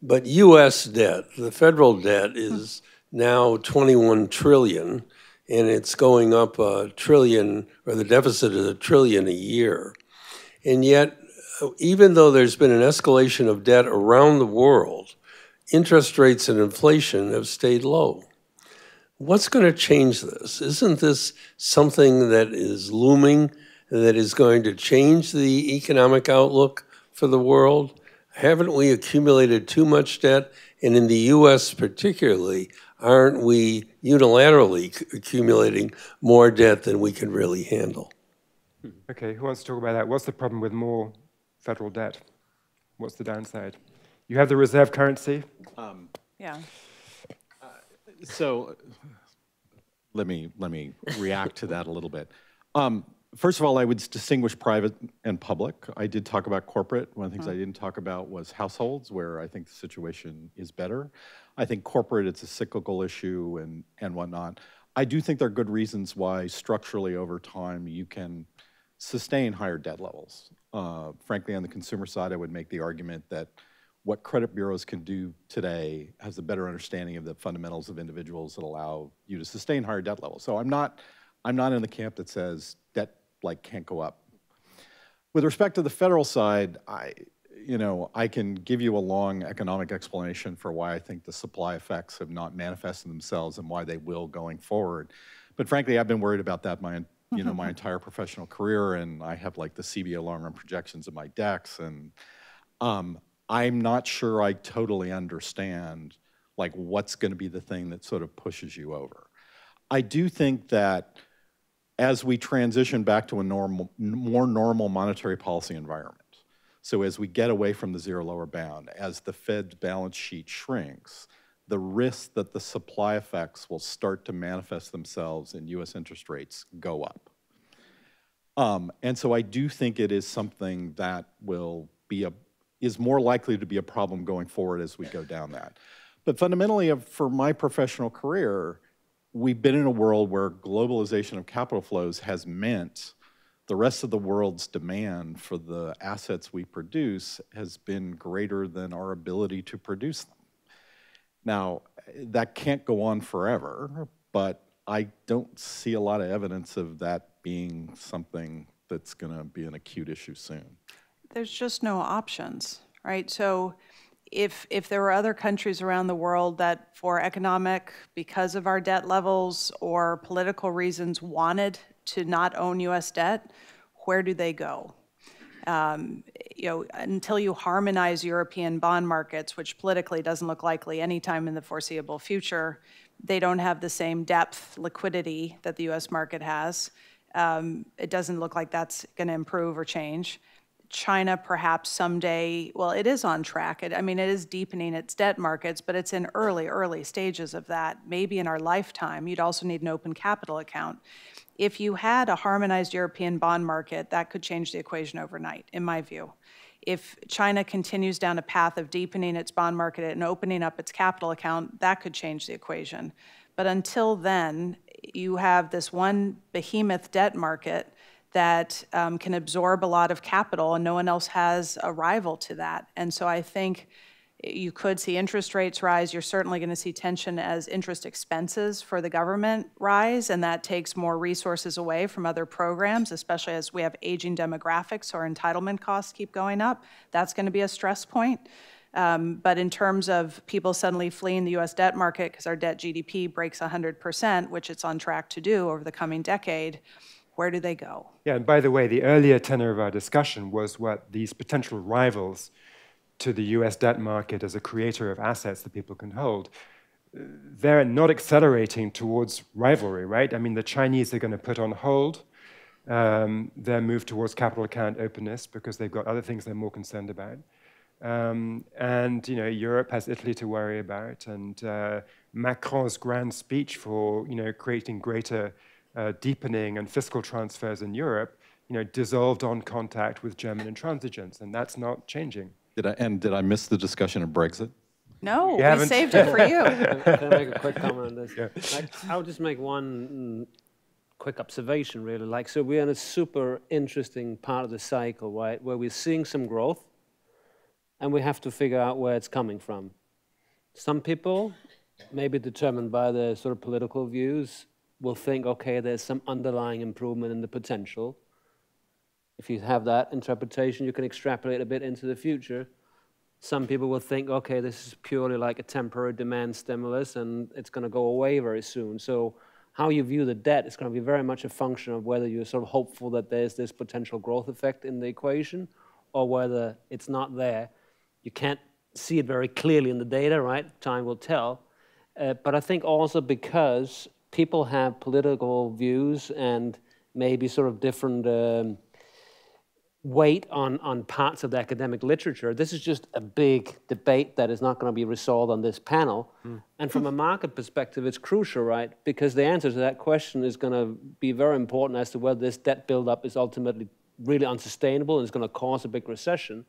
But U.S. debt, the federal debt is now 21 trillion, and it's going up a trillion, or the deficit is a trillion a year. And yet, even though there's been an escalation of debt around the world, interest rates and inflation have stayed low. What's going to change this? Isn't this something that is looming that is going to change the economic outlook for the world? Haven't we accumulated too much debt? And in the US particularly, aren't we unilaterally accumulating more debt than we can really handle? Okay, who wants to talk about that? What's the problem with more federal debt? What's the downside? You have the reserve currency. Um, yeah. Uh, so let me let me react to that a little bit. Um, first of all, I would distinguish private and public. I did talk about corporate. One of the things mm. I didn't talk about was households, where I think the situation is better. I think corporate, it's a cyclical issue and, and whatnot. I do think there are good reasons why structurally over time you can sustain higher debt levels. Uh, frankly, on the consumer side, I would make the argument that what credit bureaus can do today has a better understanding of the fundamentals of individuals that allow you to sustain higher debt levels. So I'm not, I'm not in the camp that says debt like can't go up. With respect to the federal side, I, you know, I can give you a long economic explanation for why I think the supply effects have not manifested themselves and why they will going forward. But frankly, I've been worried about that my, *laughs* you know, my entire professional career, and I have like the CBO long-run projections in my decks, and um, I'm not sure I totally understand like what's going to be the thing that sort of pushes you over. I do think that as we transition back to a normal, more normal monetary policy environment, so as we get away from the zero lower bound, as the Fed's balance sheet shrinks, the risk that the supply effects will start to manifest themselves in US interest rates go up. Um, and so I do think it is something that will be a, is more likely to be a problem going forward as we go down that. But fundamentally, uh, for my professional career, we've been in a world where globalization of capital flows has meant the rest of the world's demand for the assets we produce has been greater than our ability to produce them. Now, that can't go on forever, but I don't see a lot of evidence of that being something that's going to be an acute issue soon. There's just no options, right? So if if there were other countries around the world that for economic because of our debt levels or political reasons wanted to not own US debt, where do they go? Um, you know, until you harmonize European bond markets, which politically doesn't look likely anytime in the foreseeable future, they don't have the same depth liquidity that the U.S. market has. Um, it doesn't look like that's going to improve or change. China perhaps someday, well, it is on track. It, I mean, it is deepening its debt markets, but it's in early, early stages of that. Maybe in our lifetime, you'd also need an open capital account. If you had a harmonized European bond market, that could change the equation overnight, in my view. If China continues down a path of deepening its bond market and opening up its capital account, that could change the equation. But until then, you have this one behemoth debt market that um, can absorb a lot of capital, and no one else has a rival to that. And so I think you could see interest rates rise. You're certainly going to see tension as interest expenses for the government rise, and that takes more resources away from other programs, especially as we have aging demographics or entitlement costs keep going up. That's going to be a stress point. Um, but in terms of people suddenly fleeing the US debt market because our debt GDP breaks 100%, which it's on track to do over the coming decade, where do they go? Yeah, and by the way, the earlier tenor of our discussion was what these potential rivals to the US debt market as a creator of assets that people can hold. They're not accelerating towards rivalry, right? I mean, the Chinese are going to put on hold um, their move towards capital account openness because they've got other things they're more concerned about. Um, and you know, Europe has Italy to worry about, and uh, Macron's grand speech for you know creating greater uh, deepening and fiscal transfers in Europe, you know, dissolved on contact with German intransigence, and that's not changing. Did I, and did I miss the discussion of Brexit? No, you we saved it for you. *laughs* Can I make a quick comment on this? Yeah. Like, I'll just make one quick observation, really. Like, so we're in a super interesting part of the cycle, right, where we're seeing some growth, and we have to figure out where it's coming from. Some people, maybe determined by their sort of political views, will think, okay, there's some underlying improvement in the potential. If you have that interpretation, you can extrapolate a bit into the future. Some people will think, okay, this is purely like a temporary demand stimulus and it's going to go away very soon. So how you view the debt is going to be very much a function of whether you're sort of hopeful that there's this potential growth effect in the equation or whether it's not there. You can't see it very clearly in the data, right? Time will tell. Uh, but I think also because people have political views and maybe sort of different um, weight on, on parts of the academic literature. This is just a big debate that is not going to be resolved on this panel. Mm. And from a market perspective, it's crucial, right? Because the answer to that question is going to be very important as to whether this debt buildup is ultimately really unsustainable and is going to cause a big recession.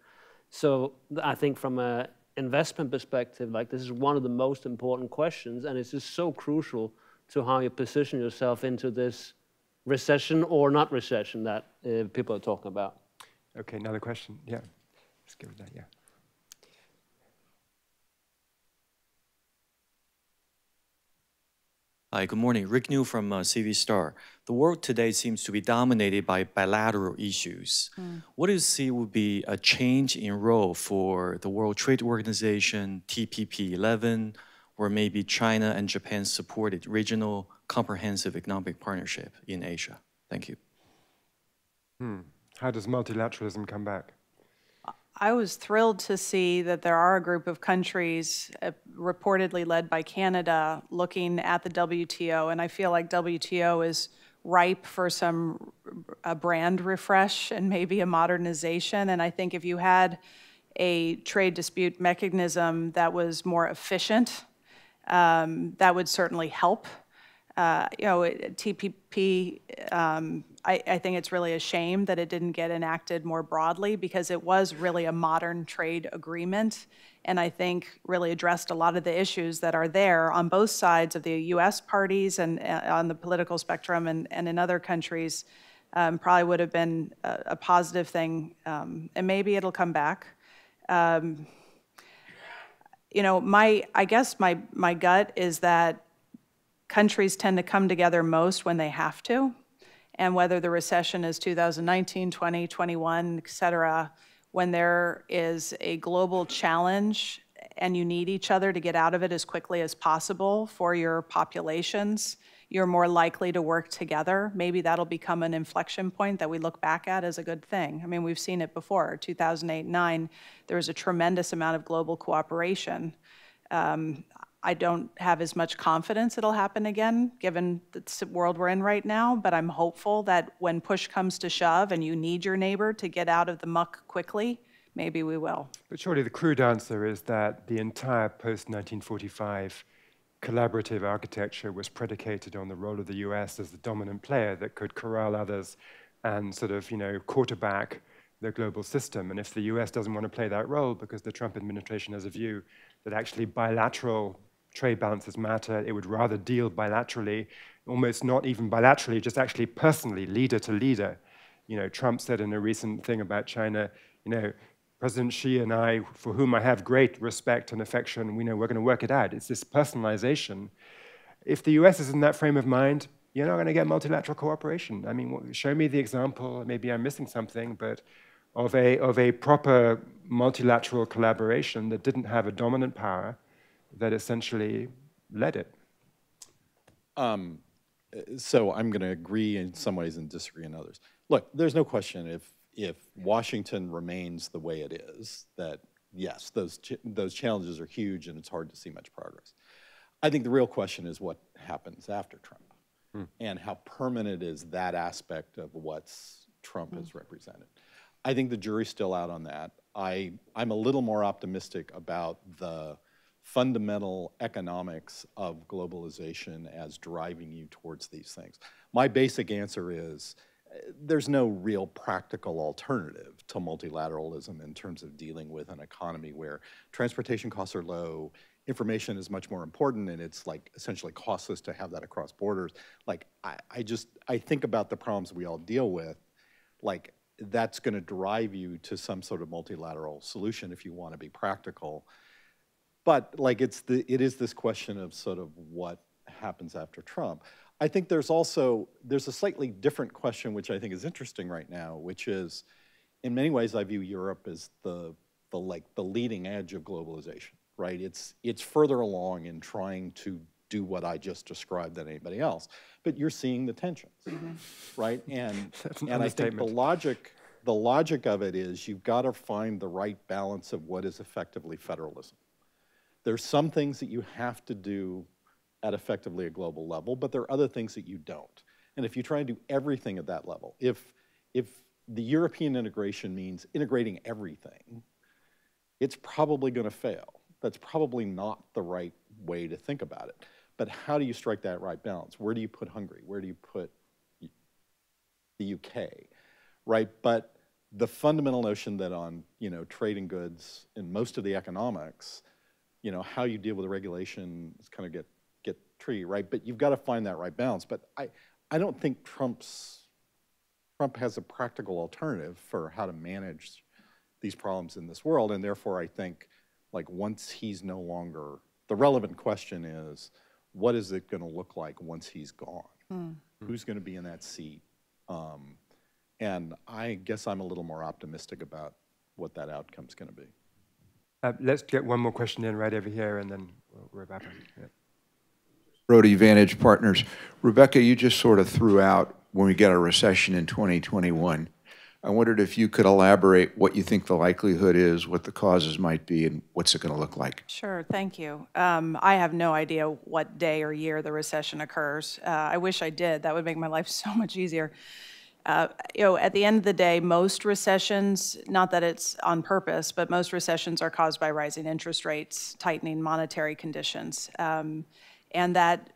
So I think from an investment perspective, like this is one of the most important questions, and it's just so crucial to how you position yourself into this recession or not recession that uh, people are talking about. Okay, another question. Yeah, let's give it that. Yeah. Hi, good morning. Rick New from uh, CV Starr. The world today seems to be dominated by bilateral issues. Mm. What do you see would be a change in role for the World Trade Organization, TPP 11, or maybe China and Japan supported regional comprehensive economic partnership in Asia? Thank you. Hmm. How does multilateralism come back? I was thrilled to see that there are a group of countries, uh, reportedly led by Canada, looking at the WTO, and I feel like WTO is ripe for some a brand refresh and maybe a modernization. And I think if you had a trade dispute mechanism that was more efficient, um, that would certainly help. Uh, you know, TPP um, I, I, think it's really a shame that it didn't get enacted more broadly because it was really a modern trade agreement and I think really addressed a lot of the issues that are there on both sides of the US parties and uh, on the political spectrum and, and in other countries um, probably would have been a, a positive thing um, and maybe it'll come back. You know, my I guess my my gut is that countries tend to come together most when they have to. And whether the recession is 2019, 20, 21, et cetera, when there is a global challenge and you need each other to get out of it as quickly as possible for your populations, you're more likely to work together. Maybe that'll become an inflection point that we look back at as a good thing. I mean, we've seen it before. 2008 9, there was a tremendous amount of global cooperation. Um, I don't have as much confidence it'll happen again, given the world we're in right now, but I'm hopeful that when push comes to shove and you need your neighbor to get out of the muck quickly, maybe we will. But surely the crude answer is that the entire post-1945 collaborative architecture was predicated on the role of the US as the dominant player that could corral others and sort of, you know, quarterback the global system. And if the US doesn't want to play that role because the Trump administration has a view that actually bilateral trade balances matter. It would rather deal bilaterally, almost not even bilaterally, just actually personally, leader to leader. You know, Trump said in a recent thing about China, you know, President Xi and I, for whom I have great respect and affection, we know we're going to work it out. It's this personalization. If the US is in that frame of mind, you're not going to get multilateral cooperation. I mean, show me the example, maybe I'm missing something, but of a, of a proper multilateral collaboration that didn't have a dominant power, that essentially led it? Um, so I'm going to agree in some ways and disagree in others. Look, there's no question if if Washington remains the way it is, that yes, those ch those challenges are huge and it's hard to see much progress. I think the real question is what happens after Trump, hmm. and how permanent is that aspect of what Trump hmm. has represented. I think the jury's still out on that. I I'm a little more optimistic about the fundamental economics of globalization as driving you towards these things? My basic answer is there's no real practical alternative to multilateralism in terms of dealing with an economy where transportation costs are low, information is much more important, and it's like essentially costless to have that across borders. Like, I, I just, I think about the problems we all deal with, like, that's going to drive you to some sort of multilateral solution if you want to be practical. But like it's the it is this question of sort of what happens after Trump. I think there's also there's a slightly different question which I think is interesting right now, which is in many ways I view Europe as the the like the leading edge of globalization, right? It's it's further along in trying to do what I just described than anybody else. But you're seeing the tensions, mm-hmm. right? And *laughs* an and I think the logic the logic of it is you've got to find the right balance of what is effectively federalism. There's some things that you have to do at effectively a global level, but there are other things that you don't. And if you try and do everything at that level, if if the European integration means integrating everything, it's probably going to fail. That's probably not the right way to think about it. But how do you strike that right balance? Where do you put Hungary? Where do you put the UK? Right? But the fundamental notion that on, you know, trading goods and most of the economics, you know, how you deal with the regulation is kind of get get tricky, right? But you've got to find that right balance. But I I don't think Trump's Trump has a practical alternative for how to manage these problems in this world, and therefore I think, like once he's no longer, the relevant question is, what is it going to look like once he's gone? Who's going to be in that seat? Um, and I guess I'm a little more optimistic about what that outcome's going to be. Uh, let's get one more question in right over here, and then we'll, we'll wrap up. Yeah. Brody Vantage Partners. Rebecca, you just sort of threw out when we get a recession in 2021. I wondered if you could elaborate what you think the likelihood is, what the causes might be, and what's it going to look like? Sure, thank you. Um, I have no idea what day or year the recession occurs. Uh, I wish I did. That would make my life *laughs* so much easier. Uh, you know, at the end of the day, most recessions, not that it's on purpose, but most recessions are caused by rising interest rates, tightening monetary conditions. Um, and that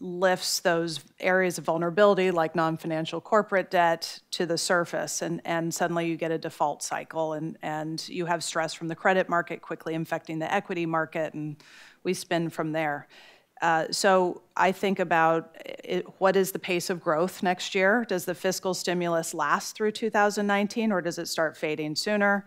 lifts those areas of vulnerability like non-financial corporate debt to the surface and, and suddenly you get a default cycle and, and you have stress from the credit market quickly infecting the equity market and we spin from there. Uh, so I think about it, what is the pace of growth next year? Does the fiscal stimulus last through 2019 or does it start fading sooner?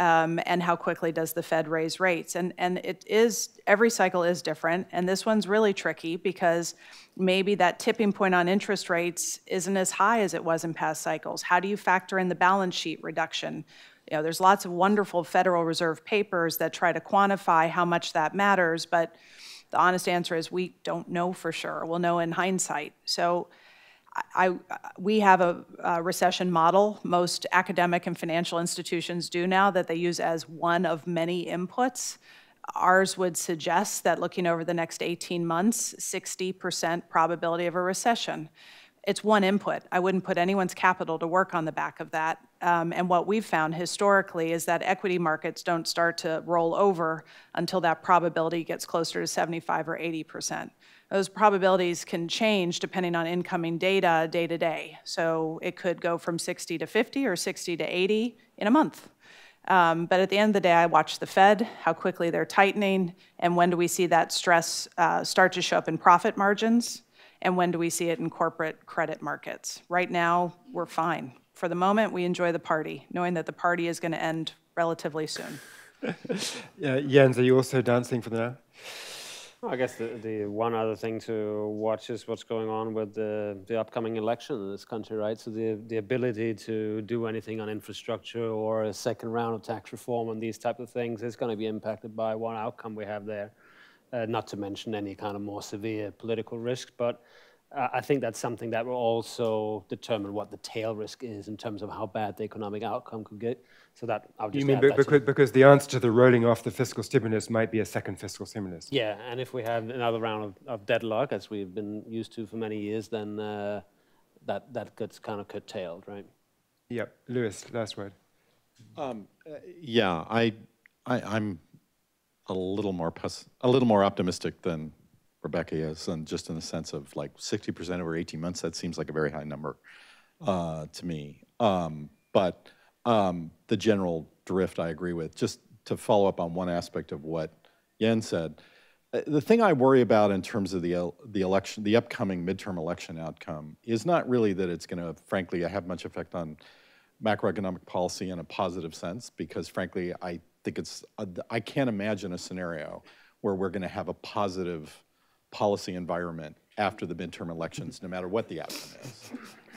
Um, and how quickly does the Fed raise rates? And, and it is, every cycle is different, and this one's really tricky because maybe that tipping point on interest rates isn't as high as it was in past cycles. How do you factor in the balance sheet reduction? You know, there's lots of wonderful Federal Reserve papers that try to quantify how much that matters, but the honest answer is we don't know for sure. We'll know in hindsight. So I, we have a, a recession model. Most academic and financial institutions do now that they use as one of many inputs. Ours would suggest that looking over the next 18 months, 60% probability of a recession. It's one input. I wouldn't put anyone's capital to work on the back of that. Um, and what we've found historically is that equity markets don't start to roll over until that probability gets closer to 75 or 80%. Those probabilities can change depending on incoming data day to day. So it could go from 60 to 50 or 60 to 80 in a month. Um, but at the end of the day, I watch the Fed, how quickly they're tightening, and when do we see that stress uh, start to show up in profit margins, and when do we see it in corporate credit markets. Right now, we're fine. For the moment, we enjoy the party, knowing that the party is going to end relatively soon. *laughs* Yeah, Jens, are you also dancing for the now? I guess the, the one other thing to watch is what's going on with the, the upcoming election in this country, right? So the, the ability to do anything on infrastructure or a second round of tax reform and these type of things is going to be impacted by what outcome we have there. Uh, not to mention any kind of more severe political risk, but uh, I think that's something that will also determine what the tail risk is in terms of how bad the economic outcome could get. So that I'll just You mean add be- because, because the answer to the rolling off the fiscal stimulus might be a second fiscal stimulus? Yeah, and if we have another round of, of deadlock, as we've been used to for many years, then uh, that that gets kind of curtailed, right? Yep. Lewis, last word. Yeah, I, I, I'm a little more pes- a little more optimistic than Rebecca is, and just in the sense of like 60% over 18 months, that seems like a very high number uh, to me. Um, but um, the general drift, I agree with. Just to follow up on one aspect of what Jens said, uh, the thing I worry about in terms of the the election, the upcoming midterm election outcome, is not really that it's going to, frankly, have much effect on macroeconomic policy in a positive sense because frankly, I think it's, uh, I can't imagine a scenario where we're going to have a positive policy environment after the midterm elections, no matter what the outcome is,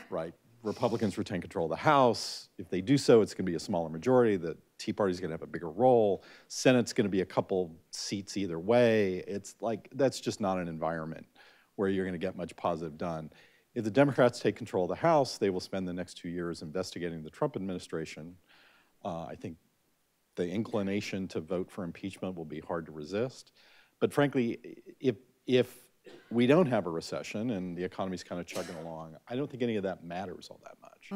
right? Republicans retain control of the House. If they do so, it's going to be a smaller majority. The Tea Party's going to have a bigger role. Senate's going to be a couple seats either way. It's like, that's just not an environment where you're going to get much positive done. If the Democrats take control of the House, they will spend the next two years investigating the Trump administration. Uh, I think the inclination to vote for impeachment will be hard to resist. But frankly, if, if we don't have a recession and the economy's kind of chugging along, I don't think any of that matters all that much.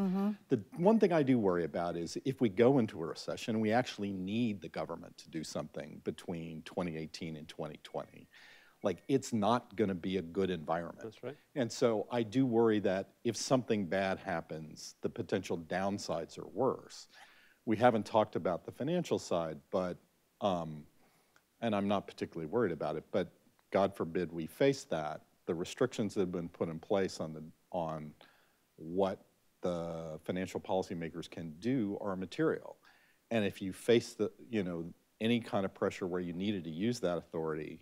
The one thing I do worry about is if we go into a recession, we actually need the government to do something between 2018 and 2020. Like, it's not going to be a good environment. That's right. And so I do worry that if something bad happens, the potential downsides are worse. We haven't talked about the financial side, but, um, and I'm not particularly worried about it, but God forbid we face that, the restrictions that have been put in place on the, on what the financial policymakers can do are material. And if you face the, you know, any kind of pressure where you needed to use that authority,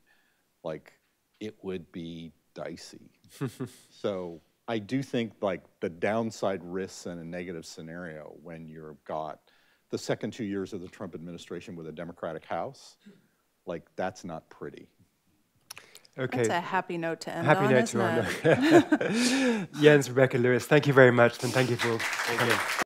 like, it would be dicey. *laughs* so I do think like the downside risks in a negative scenario when you've got the second two years of the Trump administration with a Democratic House, like that's not pretty. Okay. That's a happy note to end Happy on, note isn't to it? end on. *laughs* Jens, Rebecca Lewis, thank you very much, and thank you for coming.